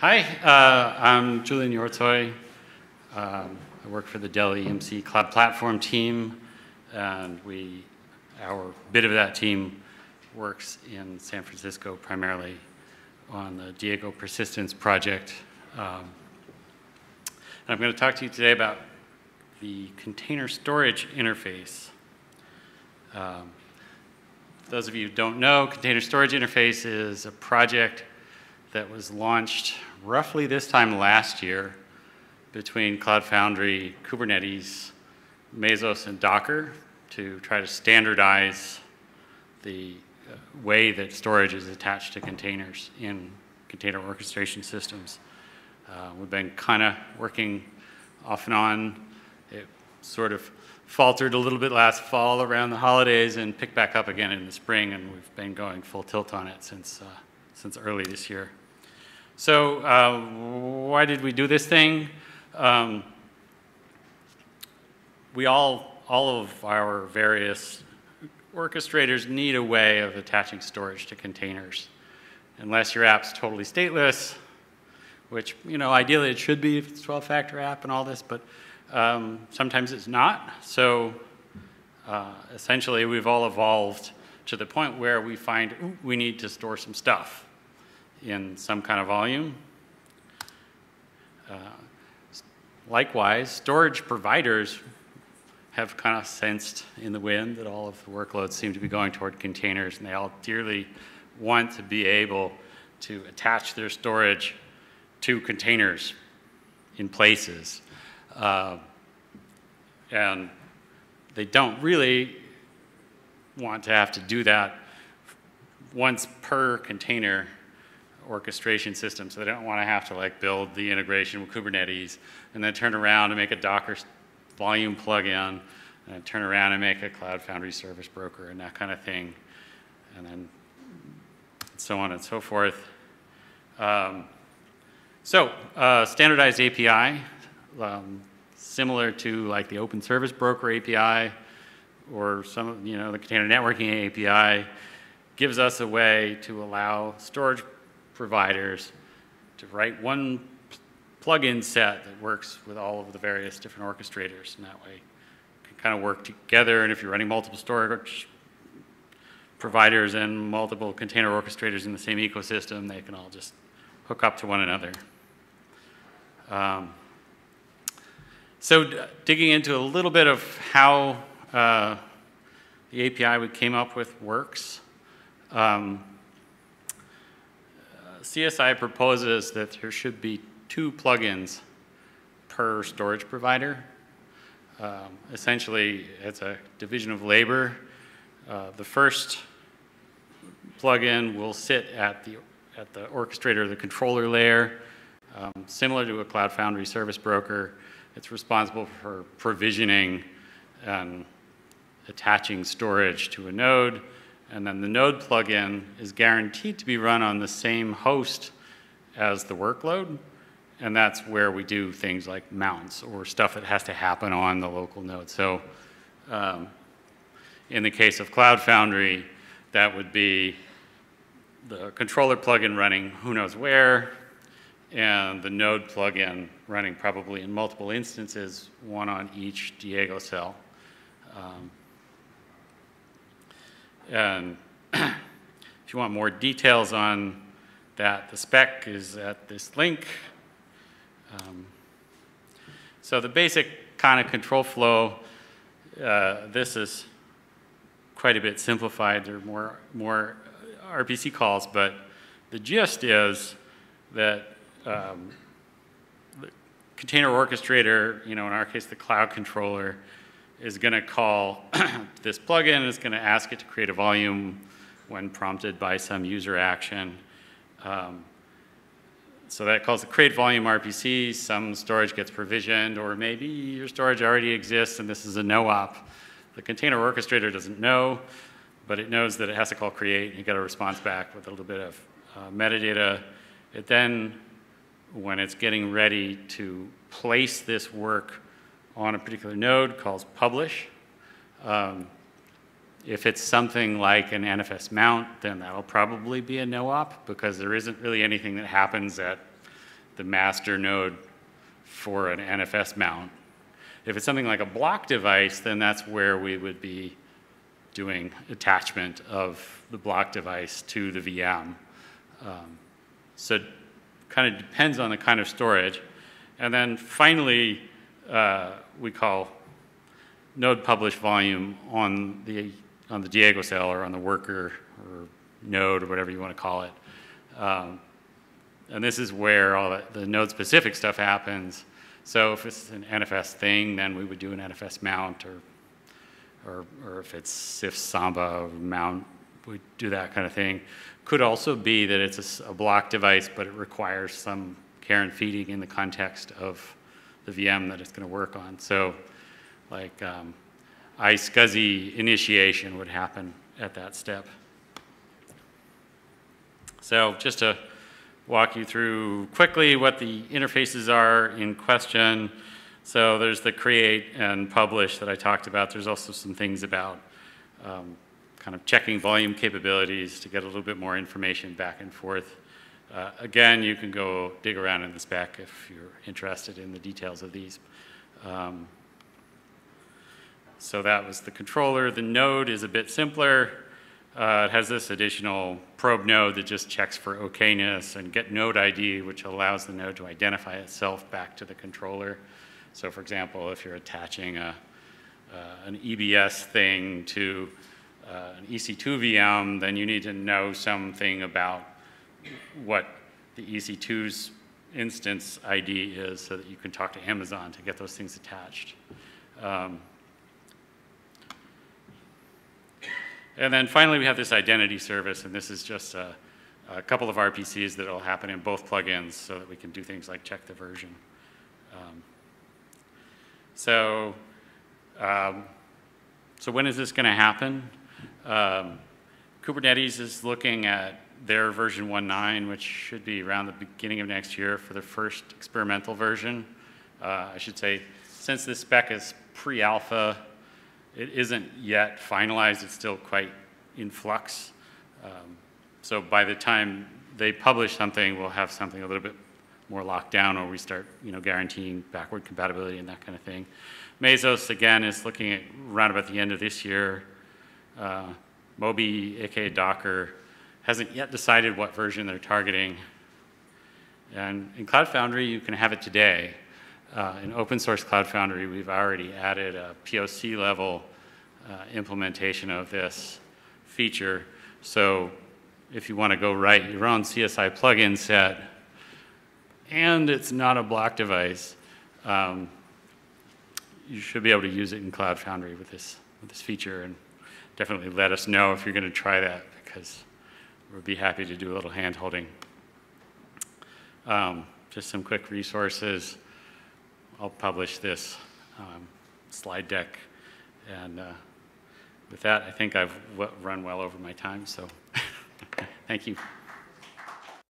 Hi, uh, I'm Julian Hjortshoj. Um, I work for the Dell EMC Cloud Platform team, and we, our bit of that team works in San Francisco primarily on the Diego Persistence project. Um, and I'm going to talk to you today about the container storage interface. Um, those of you who don't know, Container Storage Interface is a project that was launched roughly this time last year between Cloud Foundry, Kubernetes, Mesos, and Docker to try to standardize the uh, way that storage is attached to containers in container orchestration systems. Uh, we've been kind of working off and on. It sort of faltered a little bit last fall around the holidays and picked back up again in the spring, and we've been going full tilt on it since, uh, since early this year. So uh, why did we do this thing? Um, we all, all of our various orchestrators need a way of attaching storage to containers. Unless your app's totally stateless, which, you know, ideally it should be if it's 12-factor app and all this, but um, sometimes it's not. So uh, essentially, we've all evolved to the point where we find we need to store some stuff in some kind of volume. Uh, likewise, storage providers have kind of sensed in the wind that all of the workloads seem to be going toward containers, and they all dearly want to be able to attach their storage to containers in places. Uh, and they don't really want to have to do that once per container orchestration system. So they don't want to have to like build the integration with Kubernetes and then turn around and make a Docker volume plugin and turn around and make a Cloud Foundry service broker and that kind of thing. And then so on and so forth. Um, so uh, standardized API um, similar to like the Open Service Broker API or some, you know, the Container Networking API, gives us a way to allow storage providers to write one plugin set that works with all of the various different orchestrators. And that way can kind of work together. And if you're running multiple storage providers and multiple container orchestrators in the same ecosystem, they can all just hook up to one another. Um, so digging into a little bit of how uh, the API we came up with works. Um, CSI proposes that there should be two plugins per storage provider. Um, essentially, it's a division of labor. Uh, the first plugin will sit at the, at the orchestrator, the controller layer, um, similar to a Cloud Foundry service broker. It's responsible for provisioning and attaching storage to a node. And then the node plugin is guaranteed to be run on the same host as the workload. And that's where we do things like mounts or stuff that has to happen on the local node. So um, in the case of Cloud Foundry, that would be the controller plugin running who knows where, and the node plugin running probably in multiple instances, one on each Diego cell. Um, and if you want more details on that, the spec is at this link. Um, so the basic kind of control flow, uh, this is quite a bit simplified. There are more, more RPC calls, but the gist is that um, the container orchestrator, you know, in our case, the cloud controller, is going to call this plugin, is going to ask it to create a volume when prompted by some user action. Um, so that calls the create volume RPC, some storage gets provisioned, or maybe your storage already exists and this is a no-op. The container orchestrator doesn't know, but it knows that it has to call create, and you get a response back with a little bit of uh, metadata. It then when it's getting ready to place this work on a particular node calls publish. Um, if it's something like an NFS mount, then that'll probably be a no-op because there isn't really anything that happens at the master node for an NFS mount. If it's something like a block device, then that's where we would be doing attachment of the block device to the VM. Um, so it kind of depends on the kind of storage. And then finally, uh, we call node publish volume on the, on the Diego cell or on the worker or node or whatever you want to call it. Um, and this is where all the, the node specific stuff happens. So if it's an NFS thing, then we would do an NFS mount or, or, or if it's CIFS Samba mount, we do that kind of thing. Could also be that it's a, a block device, but it requires some care and feeding in the context of the VM that it's going to work on. So like um, iSCSI initiation would happen at that step. So just to walk you through quickly what the interfaces are in question. So there's the create and publish that I talked about. There's also some things about um, kind of checking volume capabilities to get a little bit more information back and forth. Uh, again, you can go dig around in the spec if you're interested in the details of these. Um, so that was the controller. The node is a bit simpler. Uh, it has this additional probe node that just checks for okayness and get node ID, which allows the node to identify itself back to the controller. So for example, if you're attaching a, uh, an EBS thing to uh, an EC2 VM, then you need to know something about what the EC2's instance ID is so that you can talk to Amazon to get those things attached. Um, and then finally, we have this identity service, and this is just a, a couple of RPCs that will happen in both plugins so that we can do things like check the version. Um, so, um, so when is this going to happen? Um, Kubernetes is looking at their version 1.9, which should be around the beginning of next year for the first experimental version. Uh, I should say, since this spec is pre-alpha, it isn't yet finalized. It's still quite in flux. Um, so by the time they publish something, we'll have something a little bit more locked down or we start you know, guaranteeing backward compatibility and that kind of thing. Mesos, again, is looking at around about the end of this year. Uh, Moby, aka Docker, hasn't yet decided what version they're targeting. And in Cloud Foundry, you can have it today. Uh, in open source Cloud Foundry, we've already added a POC level uh, implementation of this feature. So if you want to go write your own CSI plugin set, and it's not a block device, um, you should be able to use it in Cloud Foundry with this, with this feature. And definitely let us know if you're going to try that because we'll be happy to do a little hand holding. Um, just some quick resources. I'll publish this um, slide deck. And uh, with that, I think I've run well over my time, so thank you.